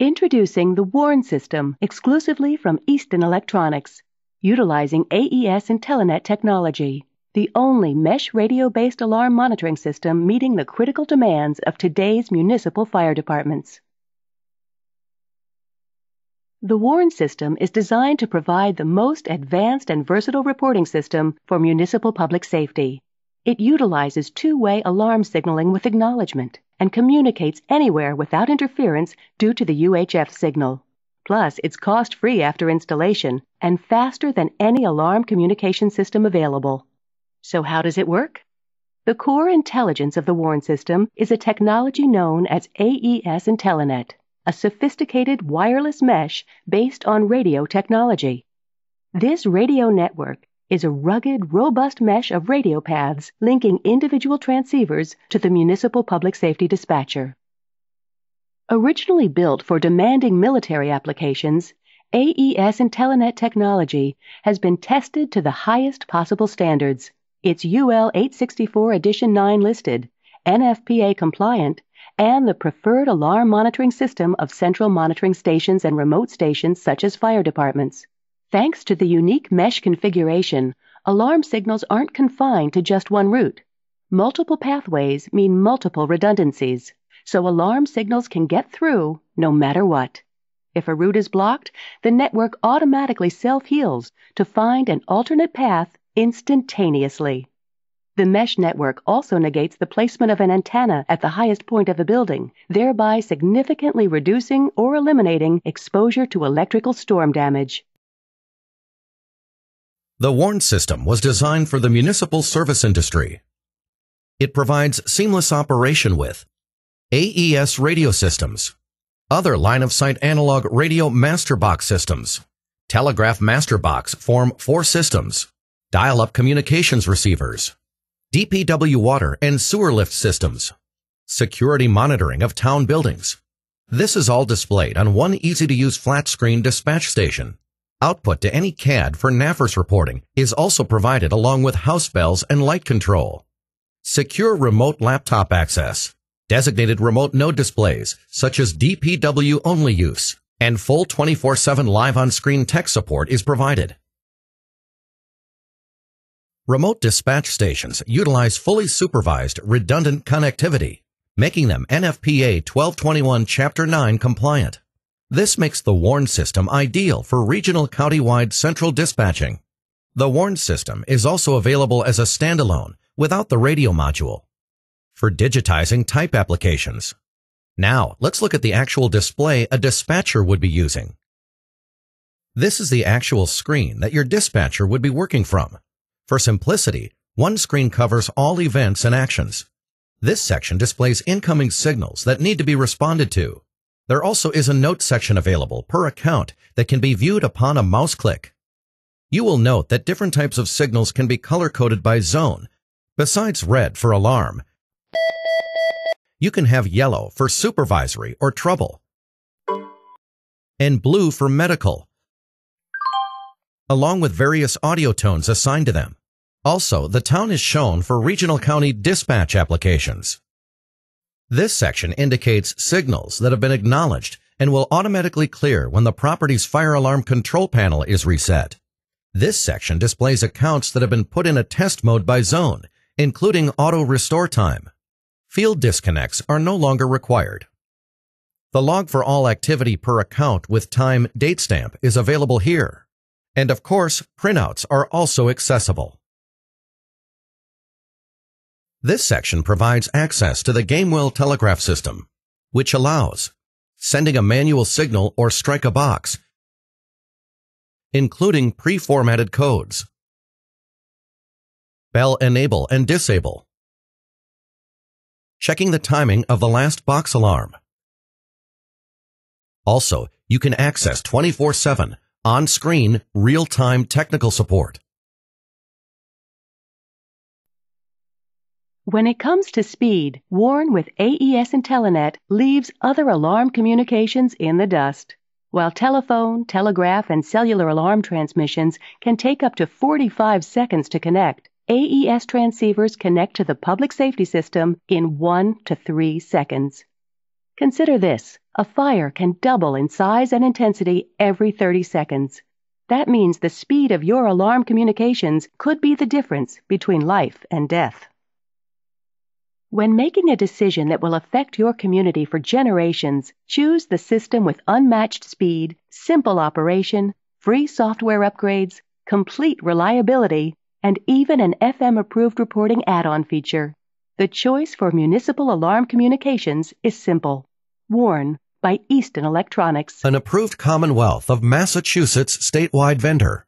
Introducing the WARN system exclusively from Easton Electronics, utilizing AES IntelliNet technology, the only mesh radio based alarm monitoring system meeting the critical demands of today's municipal fire departments. The WARN system is designed to provide the most advanced and versatile reporting system for municipal public safety. It utilizes two way alarm signaling with acknowledgement and communicates anywhere without interference due to the UHF signal. Plus, it's cost free after installation and faster than any alarm communication system available. So, how does it work? The core intelligence of the WARN system is a technology known as AES IntelliNet, a sophisticated wireless mesh based on radio technology. This radio network is a rugged, robust mesh of radio paths linking individual transceivers to the municipal public safety dispatcher. Originally built for demanding military applications, AES IntelliNet technology has been tested to the highest possible standards. It's UL 864 Edition 9 listed, NFPA compliant, and the preferred alarm monitoring system of central monitoring stations and remote stations such as fire departments. Thanks to the unique mesh configuration, alarm signals aren't confined to just one route. Multiple pathways mean multiple redundancies, so alarm signals can get through no matter what. If a route is blocked, the network automatically self heals to find an alternate path instantaneously. The mesh network also negates the placement of an antenna at the highest point of a building, thereby significantly reducing or eliminating exposure to electrical storm damage. The WARN system was designed for the municipal service industry. It provides seamless operation with AES radio systems, other line-of-sight analog radio master box systems, telegraph master box form four systems, dial-up communications receivers, DPW water and sewer lift systems, security monitoring of town buildings. This is all displayed on one easy-to-use flat screen dispatch station. Output to any CAD for NAFIRS reporting is also provided along with house bells and light control. Secure remote laptop access, designated remote node displays such as DPW only use, and full 24-7 live on-screen tech support is provided. Remote dispatch stations utilize fully supervised redundant connectivity, making them NFPA 1221 Chapter 9 compliant. This makes the WARN system ideal for regional countywide central dispatching. The WARN system is also available as a standalone without the radio module for digitizing type applications. Now, let's look at the actual display a dispatcher would be using. This is the actual screen that your dispatcher would be working from. For simplicity, one screen covers all events and actions. This section displays incoming signals that need to be responded to. There also is a note section available per account that can be viewed upon a mouse click. You will note that different types of signals can be color-coded by zone. Besides red for alarm, you can have yellow for supervisory or trouble, and blue for medical, along with various audio tones assigned to them. Also, the town is shown for regional county dispatch applications. This section indicates signals that have been acknowledged and will automatically clear when the property's fire alarm control panel is reset. This section displays accounts that have been put in a test mode by zone, including auto restore time. Field disconnects are no longer required. The log for all activity per account with time date stamp is available here. And of course, printouts are also accessible. This section provides access to the Gamewell telegraph system, which allows sending a manual signal or strike a box, including pre-formatted codes, bell enable and disable, checking the timing of the last box alarm. Also, you can access 24-7 on-screen real-time technical support. When it comes to speed, WARN with AES IntelliNet leaves other alarm communications in the dust. While telephone, telegraph, and cellular alarm transmissions can take up to 45 seconds to connect, AES transceivers connect to the public safety system in 1 to 3 seconds. Consider this A fire can double in size and intensity every 30 seconds. That means the speed of your alarm communications could be the difference between life and death. When making a decision that will affect your community for generations, choose the system with unmatched speed, simple operation, free software upgrades, complete reliability, and even an FM approved reporting add on feature. The choice for municipal alarm communications is simple. Warn by Easton Electronics. An approved Commonwealth of Massachusetts statewide vendor.